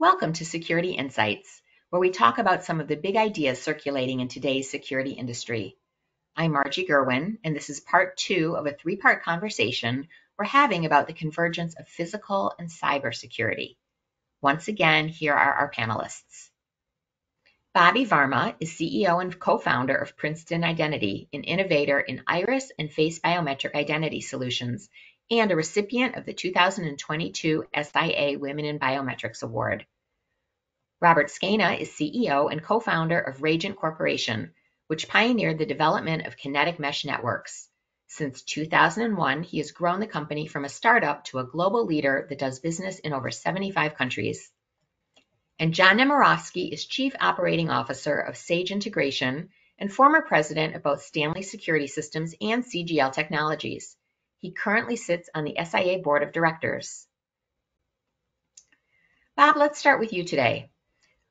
Welcome to Security Insights, where we talk about some of the big ideas circulating in today's security industry. I'm Margie Gurwin, and this is part two of a three part conversation we're having about the convergence of physical and cyber security. Once again, here are our panelists. Bobby Varma is CEO and co founder of Princeton Identity, an innovator in iris and face biometric identity solutions and a recipient of the 2022 SIA Women in Biometrics Award. Robert Schena is CEO and co-founder of Rajant Corporation, which pioneered the development of kinetic mesh networks. Since 2001, he has grown the company from a startup to a global leader that does business in over 75 countries. And John Nemerofsky is Chief Operating Officer of Sage Integration and former president of both Stanley Security Systems and CGL Technologies. He currently sits on the SIA board of directors. Bob, let's start with you today.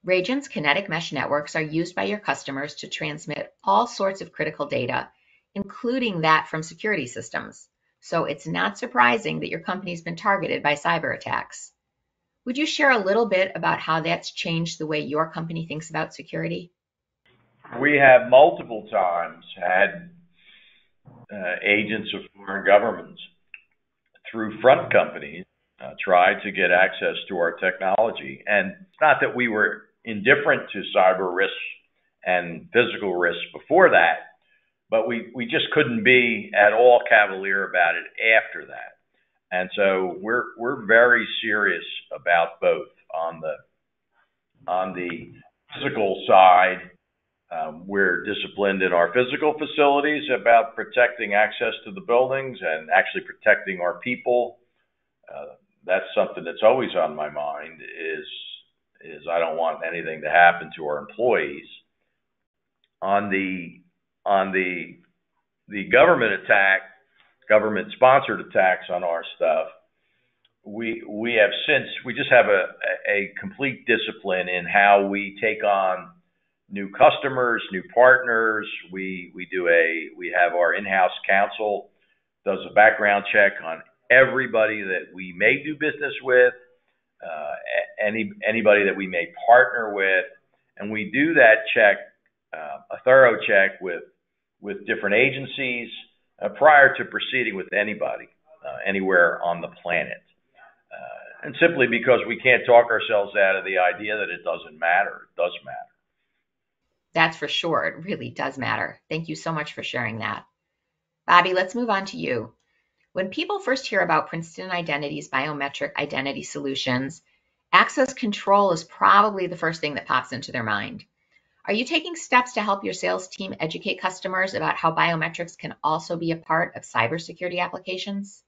Rajant's kinetic mesh networks are used by your customers to transmit all sorts of critical data, including that from security systems. So it's not surprising that your company's been targeted by cyber attacks. Would you share a little bit about how that's changed the way your company thinks about security? We have multiple times had uh, agents of foreign governments through front companies uh, tried to get access to our technology. And it's not that we were indifferent to cyber risks and physical risks before that, but we, we just couldn't be at all cavalier about it after that. And so we're we're very serious about both on the on the physical side um, we're disciplined in our physical facilities about protecting access to the buildings and actually protecting our people. Uh, that's something that's always on my mind. Is is I don't want anything to happen to our employees. On the on the the government attack, government sponsored attacks on our stuff, we we have since we just have a, a complete discipline in how we take on new customers, new partners. We we do a we have our in-house counsel does a background check on everybody that we may do business with, uh, any anybody that we may partner with, and we do that check, uh, a thorough check with with different agencies uh, prior to proceeding with anybody uh, anywhere on the planet. Uh, and simply because we can't talk ourselves out of the idea that it doesn't matter, it does matter. That's for sure. It really does matter. Thank you so much for sharing that. Bobby, let's move on to you. When people first hear about Princeton Identity's biometric identity solutions, access control is probably the first thing that pops into their mind. Are you taking steps to help your sales team educate customers about how biometrics can also be a part of cybersecurity applications?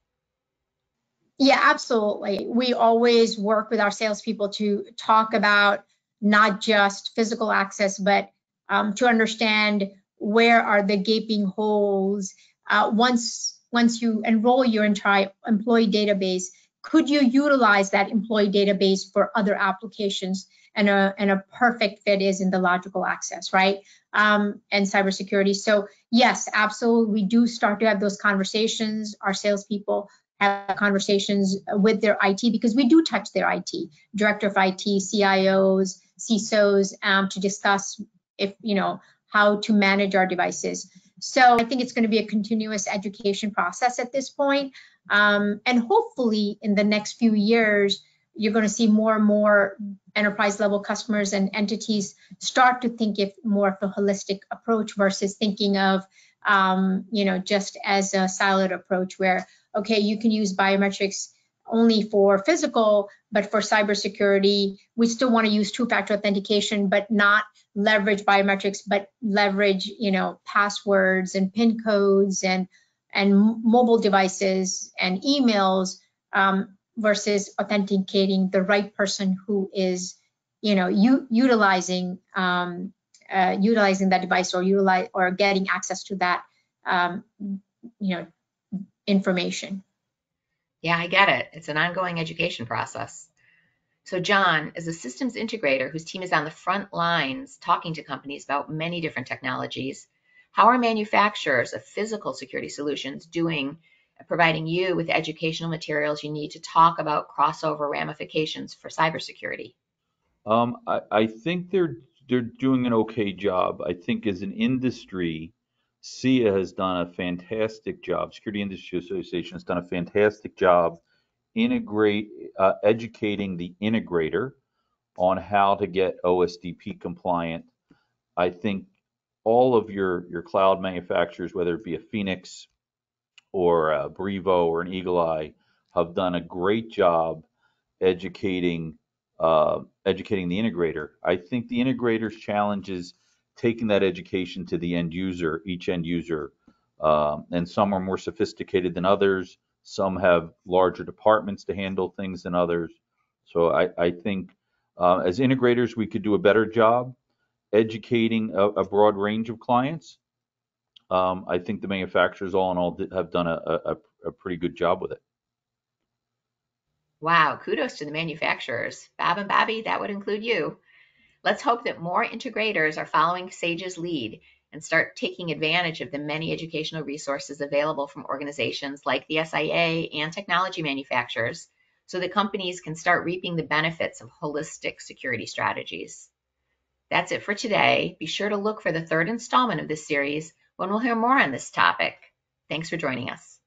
Yeah, absolutely. We always work with our salespeople to talk about not just physical access, but um, to understand where are the gaping holes. Uh, once once you enroll your entire employee database, could you utilize that employee database for other applications? And a, and a perfect fit is in the logical access, right? Um, and cybersecurity. So yes, absolutely, we do start to have those conversations. Our salespeople have conversations with their IT because we do touch their IT, director of IT, CIOs, CISOs, um, to discuss if you know how to manage our devices. So I think it's going to be a continuous education process at this point. Um, and hopefully in the next few years, you're going to see more and more enterprise level customers and entities start to think of more of a holistic approach versus thinking of, um, you know, just as a siloed approach where, okay, you can use biometrics only for physical, but for cybersecurity, we still want to use two-factor authentication, but not leverage biometrics, but leverage, you know, passwords and PIN codes and and mobile devices and emails um, versus authenticating the right person who is, you know, u- utilizing um, uh, utilizing that device or utilize or getting access to that, um, you know, information. Yeah, I get it. It's an ongoing education process. So, John, as a systems integrator whose team is on the front lines talking to companies about many different technologies, how are manufacturers of physical security solutions doing providing you with educational materials you need to talk about crossover ramifications for cybersecurity? Um, I, I think they're they're doing an okay job. I think as an industry, SIA has done a fantastic job. Security Industry Association has done a fantastic job integrate uh, educating the integrator on how to get OSDP compliant. I think all of your your cloud manufacturers, whether it be a Feenics or a Brivo or an Eagle Eye, have done a great job educating uh, educating the integrator. I think the integrator's challenge is taking that education to the end user, each end user, um, and some are more sophisticated than others. Some have larger departments to handle things than others. So I, I think uh, as integrators, we could do a better job educating a, a broad range of clients. Um, I think the manufacturers, all in all, have done a, a, a pretty good job with it. Wow, kudos to the manufacturers. Bob and Bobby, that would include you. Let's hope that more integrators are following Sage's lead and start taking advantage of the many educational resources available from organizations like the SIA and technology manufacturers so that companies can start reaping the benefits of holistic security strategies. That's it for today. Be sure to look for the third installment of this series when we'll hear more on this topic. Thanks for joining us.